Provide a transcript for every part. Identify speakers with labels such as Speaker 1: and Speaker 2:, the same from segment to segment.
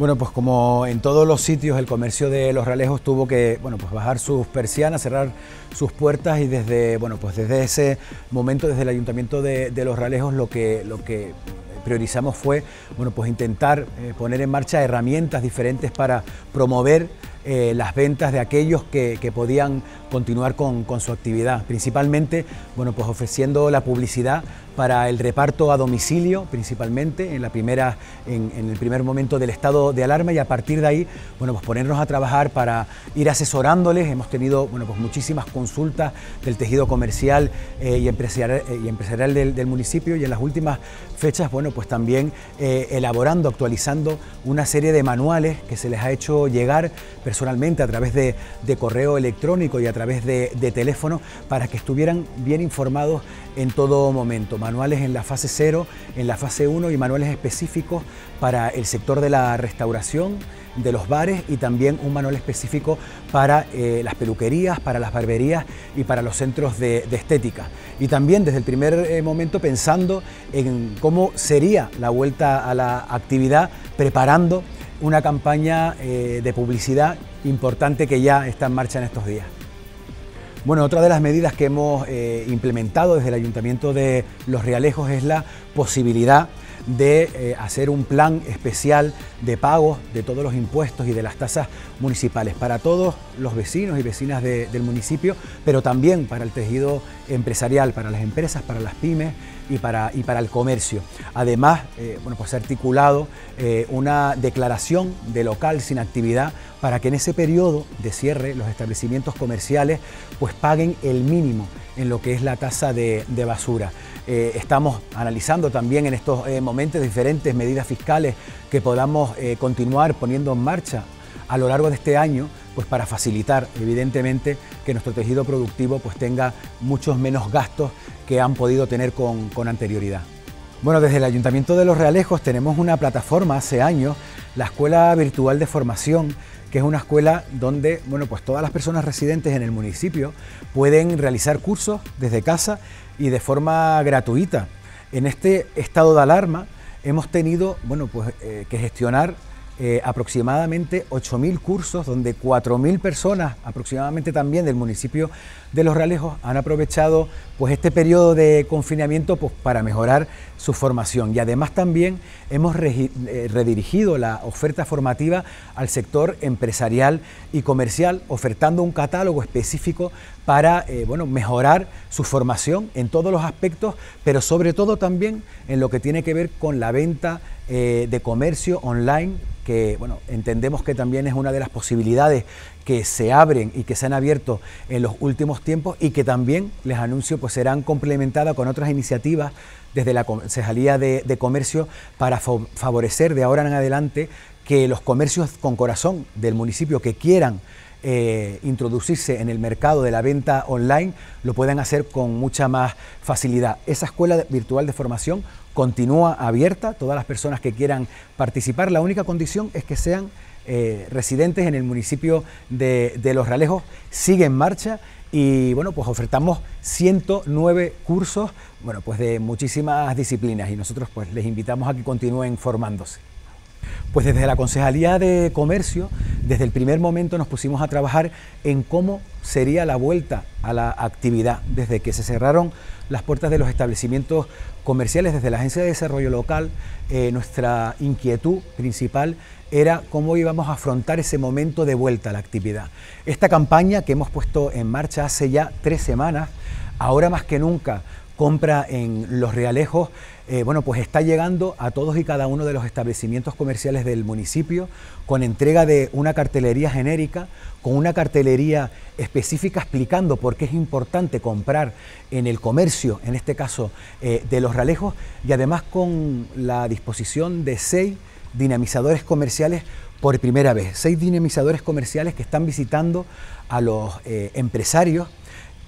Speaker 1: Bueno, pues como en todos los sitios, el comercio de Los Realejos tuvo que bueno, pues bajar sus persianas, cerrar sus puertas y desde, bueno, pues desde ese momento, desde el Ayuntamiento de, Los Realejos, lo que, lo que priorizamos fue bueno, pues intentar eh, poner en marcha herramientas diferentes para promover eh, las ventas de aquellos que, podían continuar con, su actividad, principalmente bueno, pues ofreciendo la publicidad para el reparto a domicilio, principalmente en, la primera, en, el primer momento del estado de alarma y a partir de ahí bueno, pues ponernos a trabajar para ir asesorándoles. Hemos tenido bueno, pues muchísimas consultas del tejido comercial eh, y empresarial, empresarial del, municipio y en las últimas fechas bueno, pues también eh, elaborando, actualizando una serie de manuales que se les ha hecho llegar personalmente a través de, correo electrónico y a través de, teléfono para que estuvieran bien informados en todo momento. Manuales en la fase 0, en la fase 1 y manuales específicos para el sector de la restauración, de los bares y también un manual específico para eh, las peluquerías, para las barberías y para los centros de, estética. Y también desde el primer eh, momento pensando en cómo sería la vuelta a la actividad, preparando una campaña eh, de publicidad importante que ya está en marcha en estos días. Bueno, otra de las medidas que hemos eh, implementado desde el Ayuntamiento de Los Realejos es la posibilidad de eh, hacer un plan especial de pagos de todos los impuestos y de las tasas municipales para todos los vecinos y vecinas del municipio, pero también para el tejido empresarial, para las empresas, para las pymes y para, y para el comercio. Además, eh, bueno, pues se ha articulado eh, una declaración de local sin actividad para que en ese periodo de cierre los establecimientos comerciales pues paguen el mínimo en lo que es la tasa de, basura. Eh, estamos analizando también en estos momentos diferentes medidas fiscales que podamos continuar poniendo en marcha a lo largo de este año, pues para facilitar evidentemente que nuestro tejido productivo pues tenga muchos menos gastos que han podido tener con, anterioridad. Bueno, desde el Ayuntamiento de Los Realejos tenemos una plataforma hace años, la Escuela Virtual de Formación, que es una escuela donde bueno, pues todas las personas residentes en el municipio pueden realizar cursos desde casa y de forma gratuita. En este estado de alarma hemos tenido bueno, pues, eh, que gestionar eh, aproximadamente 8.000 cursos donde 4.000 personas aproximadamente también del municipio de Los Realejos han aprovechado pues, este periodo de confinamiento pues, para mejorar su formación. Y además también hemos eh, redirigido la oferta formativa al sector empresarial y comercial ofertando un catálogo específico para eh, bueno, mejorar su formación en todos los aspectos pero sobre todo también en lo que tiene que ver con la venta de comercio online que bueno, entendemos que también es una de las posibilidades que se abren y que se han abierto en los últimos tiempos y que también, les anuncio, pues serán complementadas con otras iniciativas desde la Concejalía de, Comercio para favorecer de ahora en adelante que los comercios con corazón del municipio que quieran eh, introducirse en el mercado de la venta online lo puedan hacer con mucha más facilidad. Esa escuela virtual de formación continúa abierta, todas las personas que quieran participar, la única condición es que sean eh, residentes en el municipio de, Los Realejos, sigue en marcha y bueno, pues ofertamos 109 cursos, bueno, pues de muchísimas disciplinas y nosotros pues les invitamos a que continúen formándose. Pues desde la Concejalía de Comercio, desde el primer momento nos pusimos a trabajar en cómo sería la vuelta a la actividad, desde que se cerraron las puertas de los establecimientos comerciales, desde la Agencia de Desarrollo Local, eh, nuestra inquietud principal era cómo íbamos a afrontar ese momento de vuelta a la actividad. Esta campaña que hemos puesto en marcha hace ya tres semanas, ahora más que nunca, compra en Los Realejos, eh, bueno, pues está llegando a todos y cada uno de los establecimientos comerciales del municipio con entrega de una cartelería genérica, con una cartelería específica explicando por qué es importante comprar en el comercio, en este caso eh, de Los Realejos, y además con la disposición de seis dinamizadores comerciales por primera vez, seis dinamizadores comerciales que están visitando a los eh, empresarios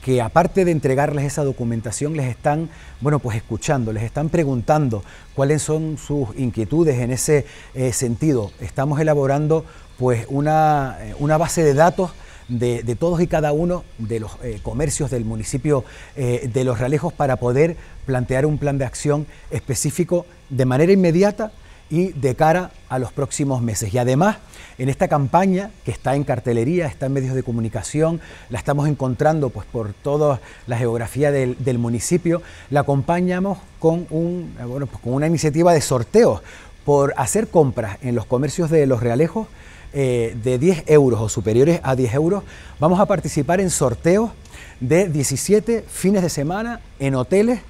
Speaker 1: que aparte de entregarles esa documentación, les están, bueno, pues escuchando, les están preguntando cuáles son sus inquietudes en ese eh, sentido. Estamos elaborando pues una, eh, base de datos de, todos y cada uno de los eh, comercios del municipio de Los Realejos para poder plantear un plan de acción específico de manera inmediata y de cara a los próximos meses. Y además, en esta campaña que está en cartelería, está en medios de comunicación, la estamos encontrando pues, por toda la geografía del, municipio, la acompañamos con, un, bueno, pues, con una iniciativa de sorteos por hacer compras en los comercios de Los Realejos eh, de 10 euros o superiores a 10 euros. Vamos a participar en sorteos de 17 fines de semana en hoteles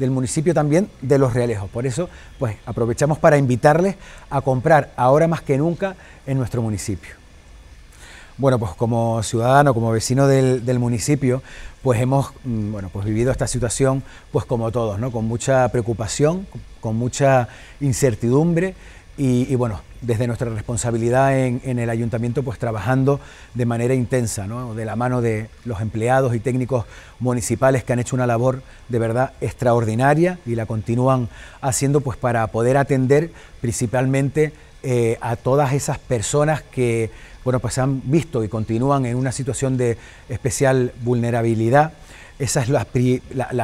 Speaker 1: del municipio también de Los Realejos. Por eso, pues aprovechamos para invitarles a comprar ahora más que nunca en nuestro municipio. Bueno, pues como ciudadano, como vecino del, municipio, pues hemos mm, bueno, pues vivido esta situación pues como todos, ¿no? con mucha preocupación, con mucha incertidumbre y, bueno, desde nuestra responsabilidad en, el ayuntamiento, pues trabajando de manera intensa, ¿no? de la mano de los empleados y técnicos municipales que han hecho una labor de verdad extraordinaria y la continúan haciendo pues para poder atender principalmente eh, a todas esas personas que bueno, pues han visto y continúan en una situación de especial vulnerabilidad esa es la,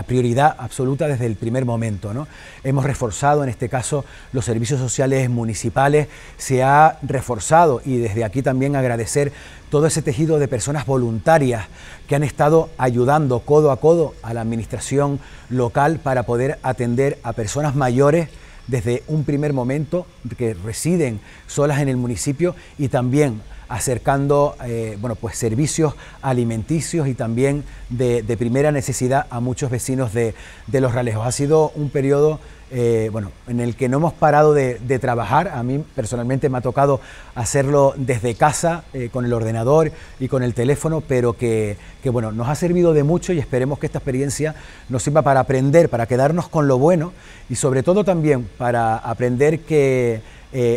Speaker 1: prioridad absoluta desde el primer momento. ¿no? Hemos reforzado en este caso los servicios sociales municipales, se ha reforzado y desde aquí también agradecer todo ese tejido de personas voluntarias que han estado ayudando codo a codo a la administración local para poder atender a personas mayores desde un primer momento que residen solas en el municipio y también acercando eh, bueno, pues servicios alimenticios y también de, primera necesidad a muchos vecinos de, Los Ralejos. Ha sido un periodo eh, bueno, en el que no hemos parado de, trabajar. A mí personalmente me ha tocado hacerlo desde casa, eh, con el ordenador y con el teléfono, pero que, bueno, nos ha servido de mucho y esperemos que esta experiencia nos sirva para aprender, para quedarnos con lo bueno y sobre todo también para aprender que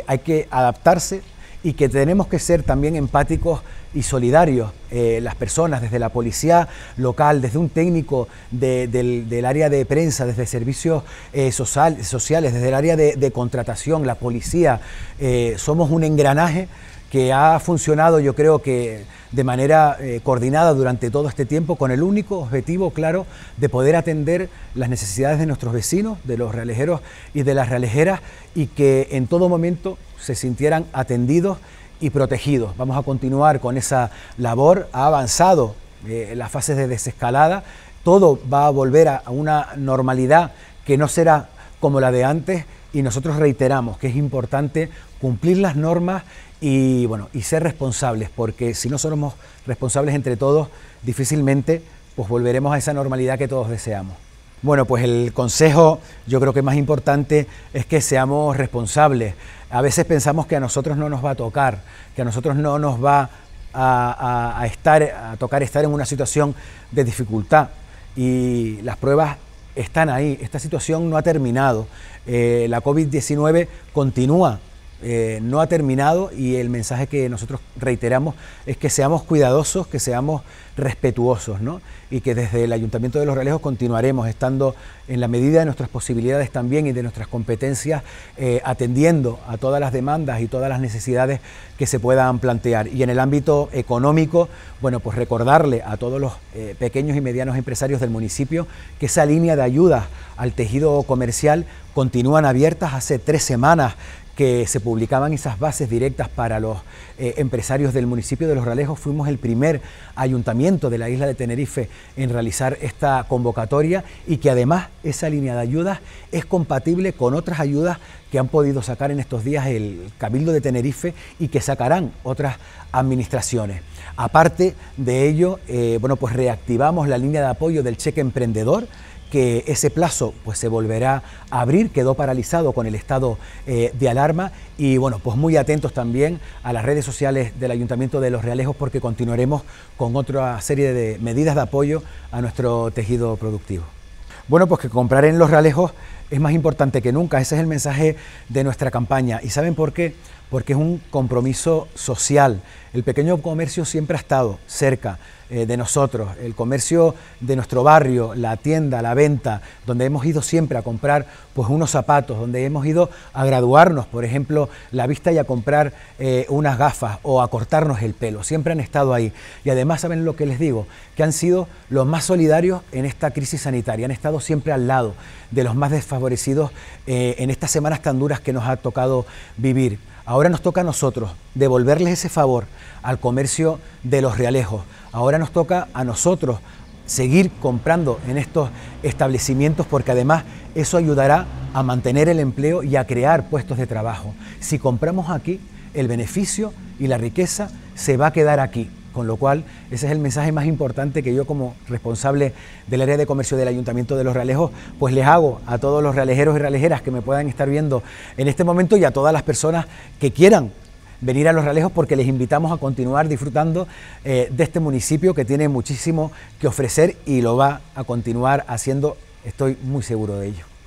Speaker 1: hay que adaptarse y que tenemos que ser también empáticos y solidarios, eh, las personas, desde la policía local, desde un técnico del, área de prensa, desde servicios eh, sociales, desde el área de, contratación, la policía, eh, somos un engranaje que ha funcionado yo creo que de manera coordinada durante todo este tiempo con el único objetivo claro de poder atender las necesidades de nuestros vecinos, de los realejeros y de las realejeras y que en todo momento se sintieran atendidos y protegidos. Vamos a continuar con esa labor. Ha avanzado eh, las fases de desescalada. Todo va a volver a, una normalidad que no será como la de antes y nosotros reiteramos que es importante cumplir las normas y, bueno, y ser responsables, porque si no somos responsables entre todos, difícilmente pues volveremos a esa normalidad que todos deseamos. Bueno, pues el consejo yo creo que más importante es que seamos responsables. A veces pensamos que a nosotros no nos va a tocar, que a nosotros no nos va a, estar, a tocar estar en una situación de dificultad. Y las pruebas están ahí. Esta situación no ha terminado. Eh, la COVID-19 continúa eh, no ha terminado y el mensaje que nosotros reiteramos es que seamos cuidadosos, que seamos respetuosos ¿no? y que desde el Ayuntamiento de Los Realejos continuaremos estando en la medida de nuestras posibilidades también y de nuestras competencias eh, atendiendo a todas las demandas y todas las necesidades que se puedan plantear. Y en el ámbito económico, bueno, pues recordarle a todos los eh, pequeños y medianos empresarios del municipio que esa línea de ayuda al tejido comercial continúan abiertas hace tres semanas que se publicaban esas bases directas para los eh, empresarios del municipio de Los Ralejos. Fuimos el primer ayuntamiento de la isla de Tenerife en realizar esta convocatoria y que además esa línea de ayudas es compatible con otras ayudas que han podido sacar en estos días el Cabildo de Tenerife y que sacarán otras administraciones. Aparte de ello, eh, bueno, pues reactivamos la línea de apoyo del cheque emprendedor que ese plazo pues se volverá a abrir, quedó paralizado con el estado eh, de alarma y bueno, pues muy atentos también a las redes sociales del Ayuntamiento de Los Realejos porque continuaremos con otra serie de medidas de apoyo a nuestro tejido productivo. Bueno, pues que comprar en Los Realejos es más importante que nunca, ese es el mensaje de nuestra campaña. ¿Y saben por qué? Porque es un compromiso social. El pequeño comercio siempre ha estado cerca eh, de nosotros, el comercio de nuestro barrio, la tienda, la venta, donde hemos ido siempre a comprar pues unos zapatos, donde hemos ido a graduarnos, por ejemplo, la vista y a comprar eh, unas gafas o a cortarnos el pelo. Siempre han estado ahí. Y además, ¿saben lo que les digo? Que han sido los más solidarios en esta crisis sanitaria, han estado siempre al lado de los más desfavorecidos eh, en estas semanas tan duras que nos ha tocado vivir. Ahora nos toca a nosotros devolverles ese favor al comercio de los realejos. Ahora nos toca a nosotros seguir comprando en estos establecimientos porque además eso ayudará a mantener el empleo y a crear puestos de trabajo. Si compramos aquí, el beneficio y la riqueza se va a quedar aquí. Con lo cual, ese es el mensaje más importante que yo como responsable del área de comercio del Ayuntamiento de Los Realejos, pues les hago a todos los realejeros y realejeras que me puedan estar viendo en este momento y a todas las personas que quieran venir a Los Realejos porque les invitamos a continuar disfrutando eh, de este municipio que tiene muchísimo que ofrecer y lo va a continuar haciendo, estoy muy seguro de ello.